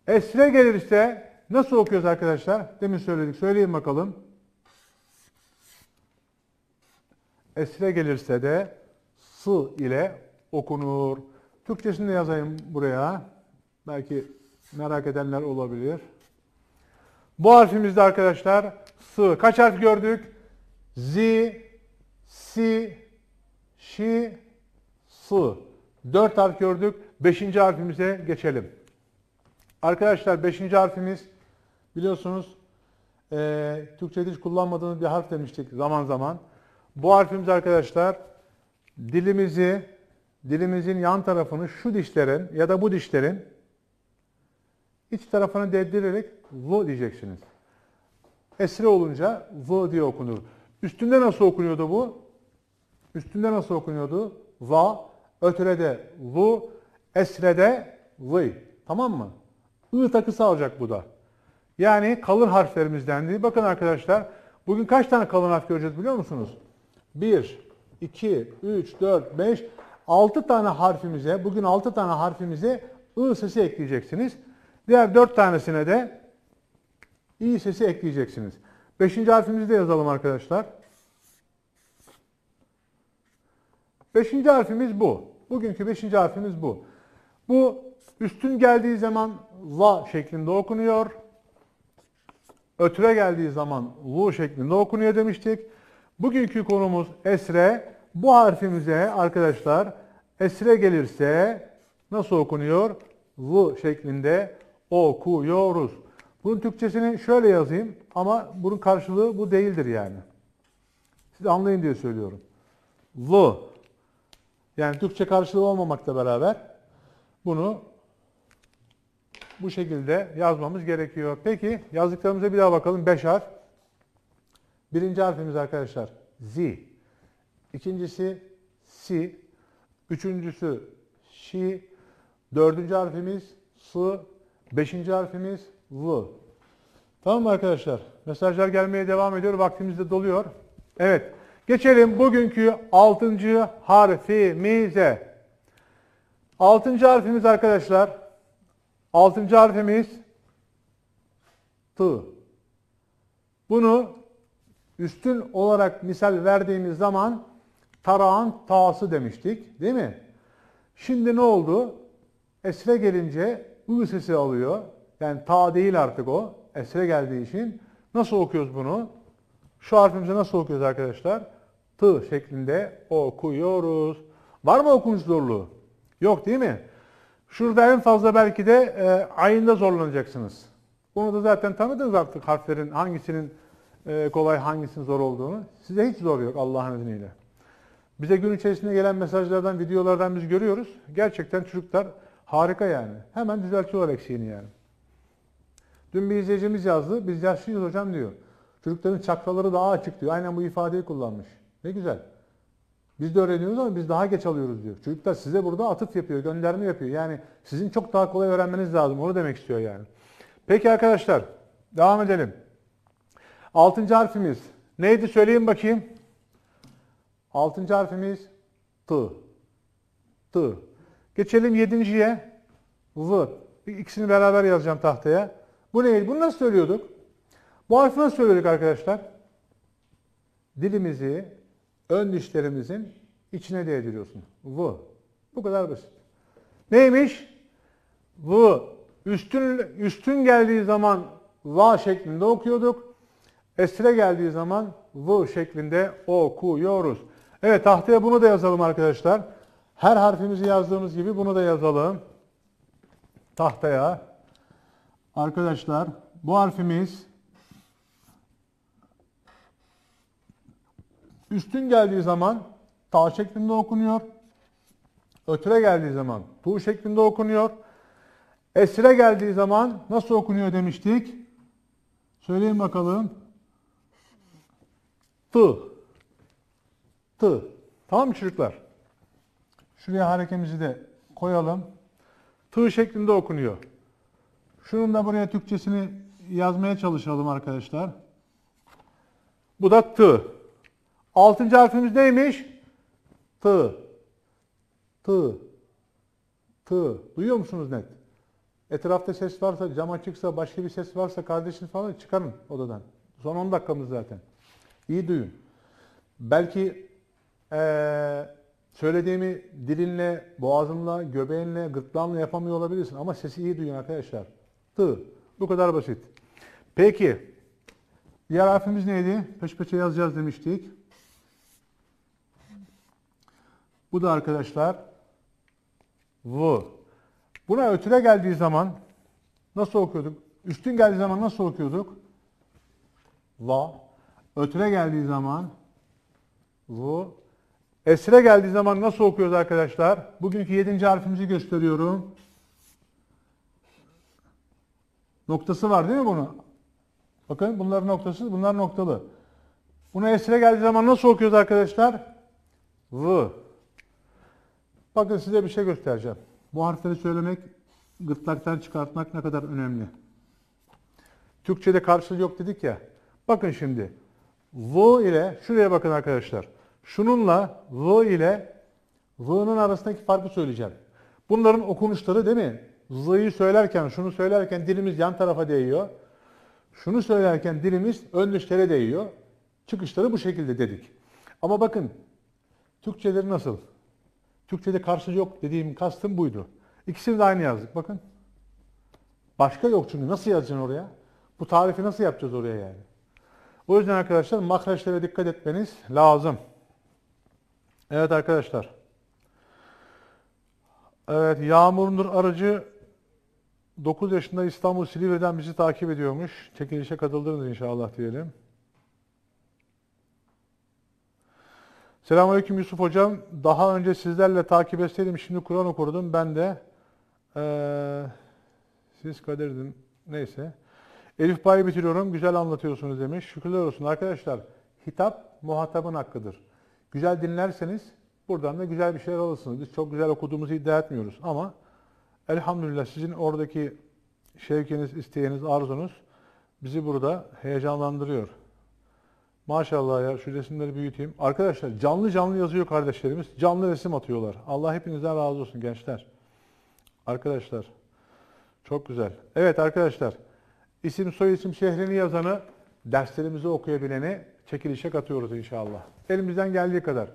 Esre gelirse nasıl okuyoruz arkadaşlar? Demin söyledik. Söyleyin bakalım. Esre gelirse de s ile okunur. Türkçesini de yazayım buraya. Belki merak edenler olabilir. Bu harfimizde arkadaşlar sı. Kaç harf gördük? Zi, si, şi, sı. Dört harf gördük. Beşinci harfimize geçelim. Arkadaşlar beşinci harfimiz biliyorsunuz eee Türkçe'de hiç kullanmadığımız bir harf demiştik zaman zaman. Bu harfimiz arkadaşlar dilimizi, dilimizin yan tarafını şu dişlerin ya da bu dişlerin iç tarafını değdirerek lo diyeceksiniz. Esre olunca lo diye okunur. Üstünde nasıl okunuyordu bu? Üstünde nasıl okunuyordu? Va, ötürede lu, esrede lı. Tamam mı? I takısı alacak bu da. Yani kalın harflerimizdendi. Bakın arkadaşlar, bugün kaç tane kalın harf göreceğiz biliyor musunuz? 1, 2, 3, 4, 5, 6 tane harfimize, bugün 6 tane harfimize I sesi ekleyeceksiniz. Diğer 4 tanesine de İ sesi ekleyeceksiniz. Beşinci harfimizi de yazalım arkadaşlar. Beşinci harfimiz bu. Bugünkü beşinci harfimiz bu. Bu üstün geldiği zaman la şeklinde okunuyor. Ötüre geldiği zaman lu şeklinde okunuyor demiştik. Bugünkü konumuz esre. Bu harfimize arkadaşlar esre gelirse nasıl okunuyor? Lu şeklinde okuyoruz. Bunun Türkçesini şöyle yazayım ama bunun karşılığı bu değildir yani. Siz anlayın diye söylüyorum. Lu. Yani Türkçe karşılığı olmamakla beraber bunu bu şekilde yazmamız gerekiyor. Peki yazdıklarımıza bir daha bakalım. Beş harf. Birinci harfimiz arkadaşlar Z. İkincisi Si. Üçüncüsü Şi. Dördüncü harfimiz S. Beşinci harfimiz L. Tamam mı arkadaşlar? Mesajlar gelmeye devam ediyor. Vaktimiz de doluyor. Evet. Geçelim bugünkü altıncı harfimize. Altıncı harfimiz arkadaşlar. Altıncı harfimiz T. Bunu üstün olarak misal verdiğimiz zaman tarağın ta'sı demiştik. Değil mi? Şimdi ne oldu? Esre gelince ı sesi alıyor. Yani ta değil artık o. Esre geldiği için. Nasıl okuyoruz bunu? Şu harfimizi nasıl okuyoruz arkadaşlar? T şeklinde okuyoruz. Var mı okunuş zorluğu? Yok değil mi? Şurada en fazla belki de e, ayında zorlanacaksınız. Bunu da zaten tanıdınız artık harflerin hangisinin kolay hangisinin zor olduğunu. Size hiç zor yok Allah'ın izniyle. Bize gün içerisinde gelen mesajlardan, videolardan biz görüyoruz. Gerçekten çocuklar harika yani. Hemen düzeltiyorlar eksiğini yani. Dün bir izleyicimiz yazdı. Biz yaşlıyız hocam diyor. Çocukların çakraları daha açık diyor. Aynen bu ifadeyi kullanmış. Ne güzel. Biz de öğreniyoruz ama biz daha geç alıyoruz diyor. Çocuklar size burada atıf yapıyor, gönderme yapıyor. Yani sizin çok daha kolay öğrenmeniz lazım. Onu demek istiyor yani. Peki arkadaşlar, devam edelim. Altıncı harfimiz neydi söyleyin bakayım. Altıncı harfimiz T. T. Geçelim yedinciye. V. İkisini beraber yazacağım tahtaya. Bu neydi? Bunu nasıl söylüyorduk? Bu harfi nasıl söylüyorduk arkadaşlar? Dilimizi ön dişlerimizin içine değdiriyorsun. V. Bu kadar basit. Neymiş? V. Üstün, üstün geldiği zaman va şeklinde okuyorduk. Esre geldiği zaman v şeklinde okuyoruz. Evet tahtaya bunu da yazalım arkadaşlar. Her harfimizi yazdığımız gibi bunu da yazalım. Tahtaya. Arkadaşlar bu harfimiz üstün geldiği zaman ta şeklinde okunuyor. Ötüre geldiği zaman tu şeklinde okunuyor. Esre geldiği zaman nasıl okunuyor demiştik? Söyleyin bakalım. Tı. Tı. Tamam mı çocuklar? Şuraya harekemizi de koyalım. Tı şeklinde okunuyor. Şunun da buraya Türkçesini yazmaya çalışalım arkadaşlar. Bu da tı. Altıncı harfimiz neymiş? Tı. Tı. Tı. Duyuyor musunuz net? Etrafta ses varsa, cam açıksa, başka bir ses varsa kardeşin falan çıkarın odadan. Son 10 dakikamız zaten. İyi duyun. Belki ee, söylediğimi dilinle, boğazınla, göbeğinle, gırtlağınla yapamıyor olabilirsin. Ama sesi iyi duyun arkadaşlar. Tı. Bu kadar basit. Peki. Diğer harfimiz neydi? Peş peşe yazacağız demiştik. Bu da arkadaşlar V. Buna ötüre geldiği zaman nasıl okuyorduk? Üstün geldiği zaman nasıl okuyorduk? Va. Ötüre geldiği zaman V. Esre geldiği zaman nasıl okuyoruz arkadaşlar? Bugünkü yedinci harfimizi gösteriyorum. Noktası var değil mi bunun? Bakın bunların noktası, bunlar noktalı. Buna esre geldiği zaman nasıl okuyoruz arkadaşlar? V. Bakın size bir şey göstereceğim. Bu harfleri söylemek, gırtlaktan çıkartmak ne kadar önemli. Türkçe'de karşılığı yok dedik ya. Bakın şimdi. V ile, şuraya bakın arkadaşlar. Şununla V ile V'nın arasındaki farkı söyleyeceğim. Bunların okunuşları değil mi? Z'yı söylerken, şunu söylerken dilimiz yan tarafa değiyor. Şunu söylerken dilimiz ön dişlere değiyor. Çıkışları bu şekilde dedik. Ama bakın Türkçeleri nasıl? Türkçede karşı yok dediğim kastım buydu. İkisini de aynı yazdık bakın. Başka yok çünkü nasıl yazacaksın oraya? Bu tarifi nasıl yapacağız oraya yani? O yüzden arkadaşlar mahreçlere dikkat etmeniz lazım. Evet arkadaşlar. Evet Yağmur Nur Arıcı 9 yaşında İstanbul Silivri'den bizi takip ediyormuş. Çekilişe katıldınız inşallah diyelim. Selamünaleyküm Yusuf Hocam. Daha önce sizlerle takip etseydim şimdi Kur'an okurdum. Ben de eee siz kaderdin. Neyse. Elif Bay'ı bitiriyorum. Güzel anlatıyorsunuz demiş. Şükürler olsun. Arkadaşlar hitap muhatabın hakkıdır. Güzel dinlerseniz buradan da güzel bir şeyler alırsınız. Biz çok güzel okuduğumuzu iddia etmiyoruz ama elhamdülillah sizin oradaki şevkiniz, isteğiniz, arzunuz bizi burada heyecanlandırıyor. Maşallah ya şu resimleri büyüteyim. Arkadaşlar canlı canlı yazıyor kardeşlerimiz. Canlı resim atıyorlar. Allah hepinizden razı olsun gençler. Arkadaşlar çok güzel. Evet arkadaşlar isim soy isim şehrini yazanı derslerimizi okuyabileni çekilişe katıyoruz inşallah. Elimizden geldiği kadar.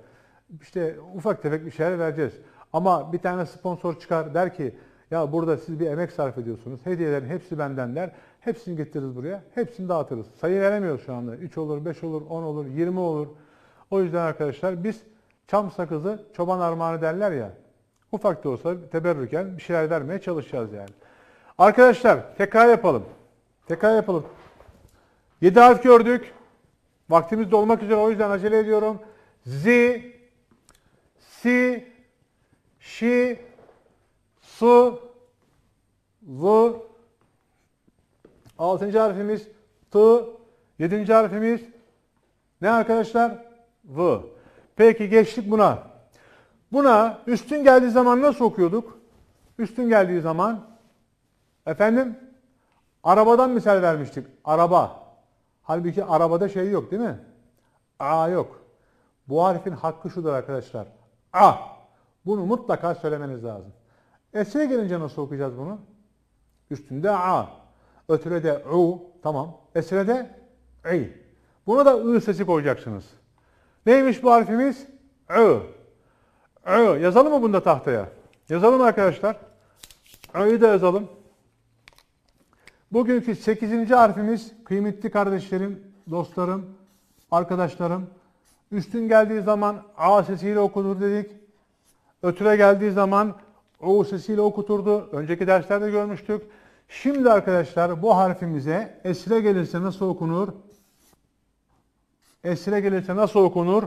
İşte ufak tefek bir şeyler vereceğiz. Ama bir tane sponsor çıkar der ki ya burada siz bir emek sarf ediyorsunuz. Hediyelerin hepsi benden der. Hepsini getiririz buraya. Hepsini dağıtırız. Sayı veremiyoruz şu anda. 3 olur, 5 olur, 10 olur, 20 olur. O yüzden arkadaşlar biz çam sakızı çoban armağanı derler ya. Ufak da olsa teberrüken bir şeyler vermeye çalışacağız yani. Arkadaşlar tekrar yapalım. Tekrar yapalım. 7 harf gördük. Vaktimiz dolmak üzere o yüzden acele ediyorum. Z, Si, Şi, Su, V, Altıncı harfimiz T, yedinci harfimiz ne arkadaşlar? V. Peki geçtik buna. Buna üstün geldiği zaman nasıl okuyorduk? Üstün geldiği zaman efendim arabadan misal vermiştik. Araba. Halbuki arabada şey yok değil mi? A yok. Bu harfin hakkı şudur arkadaşlar. A. Bunu mutlaka söylemeniz lazım. Es'e gelince nasıl okuyacağız bunu? Üstünde A. Ötürede U. Tamam. Esrede İ. Buna da I sesi koyacaksınız. Neymiş bu harfimiz? Ö. Ö. Yazalım mı bunda tahtaya? Yazalım arkadaşlar. Ö'yü de yazalım. Bugünkü 8. harfimiz kıymetli kardeşlerim, dostlarım, arkadaşlarım. Üstün geldiği zaman A sesiyle okunur dedik. Ötüre geldiği zaman O sesiyle okuturdu. Önceki derslerde görmüştük. Şimdi arkadaşlar bu harfimize esre gelirse nasıl okunur? Esre gelirse nasıl okunur?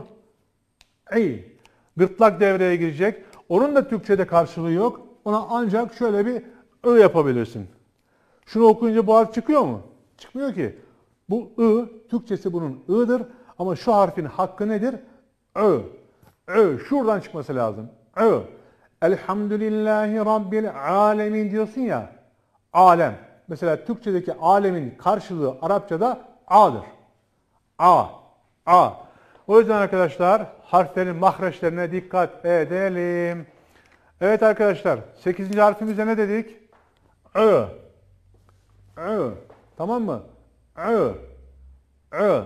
İyi. Gırtlak devreye girecek. Onun da Türkçe'de karşılığı yok. Ona ancak şöyle bir Ö yapabilirsin. Şunu okuyunca bu harf çıkıyor mu? Çıkmıyor ki. Bu I, Türkçesi bunun I'dır. Ama şu harfin hakkı nedir? Ö. Ö. Şuradan çıkması lazım. Ö. Elhamdülillahi Rabbil alemin diyorsun ya. Alem. Mesela Türkçedeki alemin karşılığı Arapçada A'dır. A. A. O yüzden arkadaşlar harflerin mahreçlerine dikkat edelim. Evet arkadaşlar 8. harfimizde ne dedik? Ö. Ö. Tamam mı? Ö. Ö.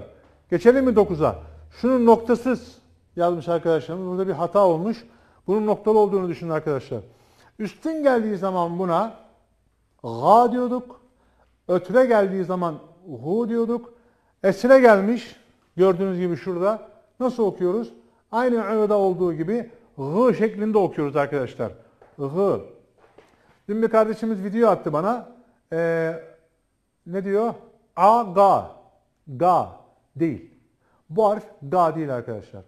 Geçelim mi 9'a? Şunun noktasız yazmış arkadaşlarımız. Burada bir hata olmuş. Bunun noktalı olduğunu düşünün arkadaşlar. Üstün geldiği zaman buna ga diyorduk. Ötüre geldiği zaman hu diyorduk. Esre gelmiş. Gördüğünüz gibi şurada. Nasıl okuyoruz? Aynı I'da olduğu gibi G şeklinde okuyoruz arkadaşlar. G. Dün bir kardeşimiz video attı bana. Ee, ne diyor? A, ga. Ga değil. Bu harf ga değil arkadaşlar.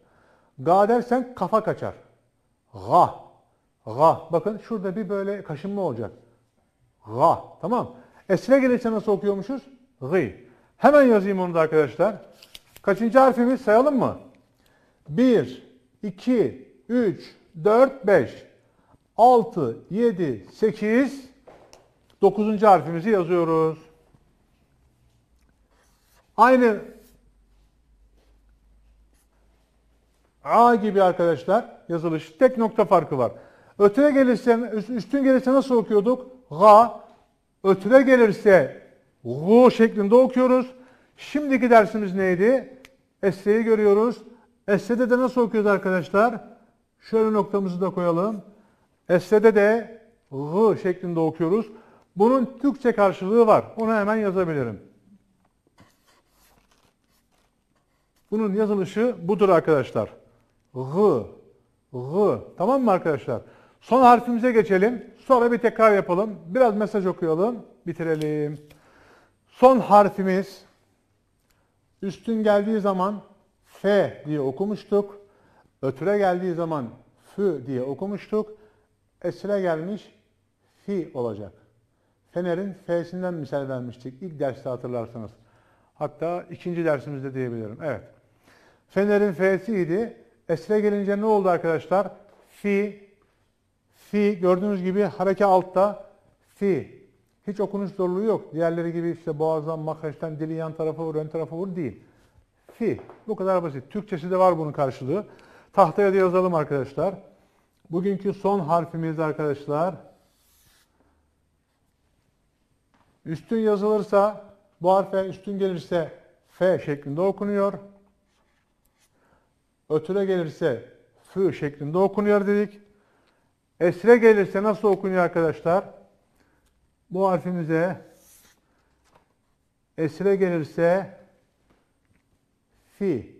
Ga dersen kafa kaçar. Ga. Ga. Bakın şurada bir böyle kaşınma olacak. Ga. Tamam. Esre gelirse nasıl okuyormuşuz? Gı. Hemen yazayım onu da arkadaşlar. Kaçıncı harfimiz sayalım mı? 1, 2, 3, 4, 5, 6, 7, 8, 9. harfimizi yazıyoruz. Aynı A gibi arkadaşlar yazılış. Tek nokta farkı var. Ötüre gelirse, üstün gelirse nasıl okuyorduk? Ga. Ötüre gelirse Gu şeklinde okuyoruz. Şimdiki dersimiz neydi? Esre'yi görüyoruz. Esre'de de nasıl okuyoruz arkadaşlar? Şöyle noktamızı da koyalım. Esre'de de G şeklinde okuyoruz. Bunun Türkçe karşılığı var. Onu hemen yazabilirim. Bunun yazılışı budur arkadaşlar. G. G. Tamam mı arkadaşlar? Son harfimize geçelim. Sonra bir tekrar yapalım. Biraz mesaj okuyalım. Bitirelim. Son harfimiz üstün geldiği zaman F diye okumuştuk. Ötüre geldiği zaman F diye okumuştuk. Esre gelmiş Fi olacak. Fener'in F'sinden misal vermiştik. İlk derste hatırlarsanız. Hatta ikinci dersimizde diyebilirim. Evet. Fener'in F'siydi. Esre gelince ne oldu arkadaşlar? Fi. Fi gördüğünüz gibi hareke altta. Fi. Hiç okunuş zorluğu yok. Diğerleri gibi işte boğazdan, makraçtan, dili yan tarafa vur, ön tarafa vur değil. Fi. Bu kadar basit. Türkçesi de var bunun karşılığı. Tahtaya da yazalım arkadaşlar. Bugünkü son harfimiz arkadaşlar. Üstün yazılırsa, bu harfe üstün gelirse F şeklinde okunuyor. Ötüre gelirse F şeklinde okunuyor dedik. Esre gelirse nasıl okunuyor arkadaşlar? Bu harfimize esre gelirse fi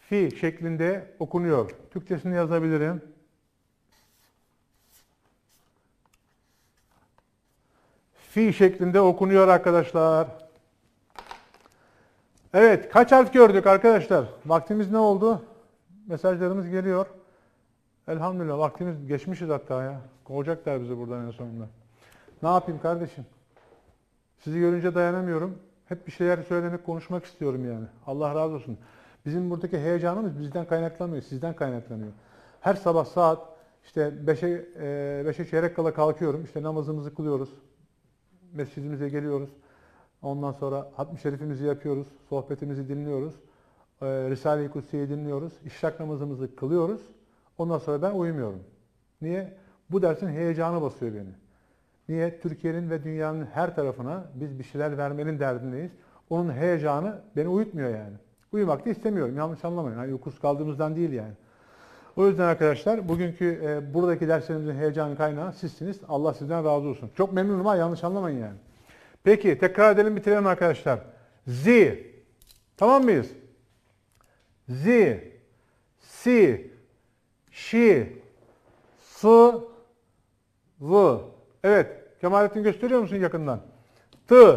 fi şeklinde okunuyor. Türkçesini yazabilirim. Fi şeklinde okunuyor arkadaşlar. Evet, kaç harf gördük arkadaşlar? Vaktimiz ne oldu? Mesajlarımız geliyor. Elhamdülillah vaktimiz geçmişiz hatta ya. Kovacaklar bizi buradan en sonunda. Ne yapayım kardeşim? Sizi görünce dayanamıyorum. Hep bir şeyler söylemek, konuşmak istiyorum yani. Allah razı olsun. Bizim buradaki heyecanımız bizden kaynaklanmıyor, sizden kaynaklanıyor. Her sabah saat işte 5'e 5'e çeyrek kala kalkıyorum. İşte namazımızı kılıyoruz. Mescidimize geliyoruz. Ondan sonra hatmi şerifimizi yapıyoruz. Sohbetimizi dinliyoruz. E, Risale-i Kutsi'yi dinliyoruz. İşrak namazımızı kılıyoruz. Ondan sonra ben uyumuyorum. Niye? Bu dersin heyecanı basıyor beni. Niye? Türkiye'nin ve dünyanın her tarafına biz bir şeyler vermenin derdindeyiz. Onun heyecanı beni uyutmuyor yani. Uyumak da istemiyorum. Yanlış anlamayın. Hani uykusuz kaldığımızdan değil yani. O yüzden arkadaşlar bugünkü e, buradaki derslerimizin heyecanı kaynağı sizsiniz. Allah sizden razı olsun. Çok memnunum ha yanlış anlamayın yani. Peki tekrar edelim bitirelim arkadaşlar. Z. Tamam mıyız? Z. Si. Şi. S. V. Evet. Kemalettin gösteriyor musun yakından? T.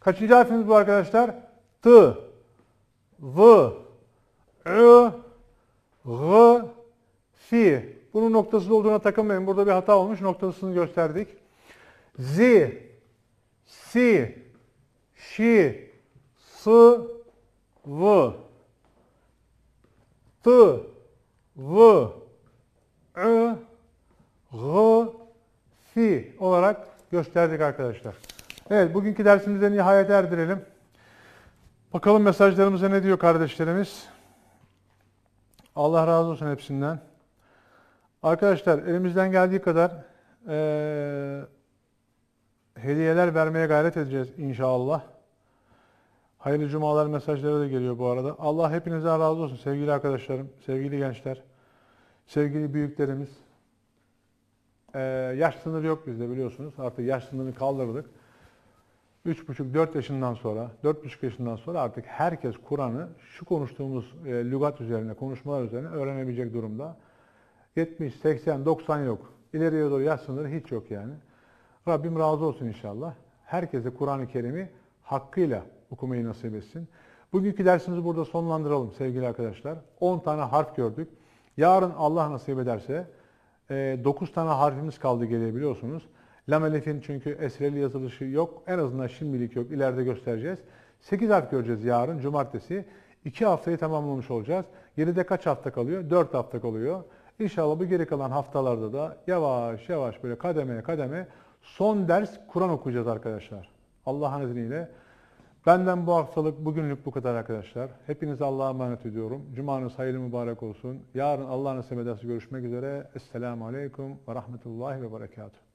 Kaçıncı harfimiz bu arkadaşlar? T. V. Ö. G. Fi. Bunun noktasız olduğuna takılmayın. Burada bir hata olmuş. Noktasını gösterdik. Z. Si. Şi. S. V. T. V. Ö. G. Fi olarak gösterdik arkadaşlar. Evet bugünkü dersimize nihayet erdirelim. Bakalım mesajlarımıza ne diyor kardeşlerimiz. Allah razı olsun hepsinden. Arkadaşlar elimizden geldiği kadar eee, hediyeler vermeye gayret edeceğiz inşallah. Hayırlı cumalar mesajları da geliyor bu arada. Allah hepinizden razı olsun sevgili arkadaşlarım, sevgili gençler, sevgili büyüklerimiz. Ee, yaş sınırı yok bizde biliyorsunuz. Artık yaş sınırını kaldırdık. 3,5-4 yaşından sonra, 4,5 yaşından sonra artık herkes Kur'an'ı şu konuştuğumuz e, lügat üzerine, konuşmalar üzerine öğrenebilecek durumda. 70, 80, 90 yok. İleriye doğru yaş sınırı hiç yok yani. Rabbim razı olsun inşallah. Herkese Kur'an-ı Kerim'i hakkıyla okumayı nasip etsin. Bugünkü dersimizi burada sonlandıralım sevgili arkadaşlar. 10 tane harf gördük. Yarın Allah nasip ederse 9 tane harfimiz kaldı geriye biliyorsunuz. Lam çünkü esreli yazılışı yok. En azından şimdilik yok. İleride göstereceğiz. 8 harf göreceğiz yarın cumartesi. 2 haftayı tamamlamış olacağız. Geride kaç hafta kalıyor? 4 hafta kalıyor. İnşallah bu geri kalan haftalarda da yavaş yavaş böyle kademe kademe son ders Kur'an okuyacağız arkadaşlar. Allah'ın izniyle. Benden bu haftalık bugünlük bu kadar arkadaşlar. Hepinize Allah'a emanet ediyorum. Cumanız hayırlı mübarek olsun. Yarın Allah nasip görüşmek üzere. Esselamu Aleyküm ve Rahmetullahi ve Berekatuhu.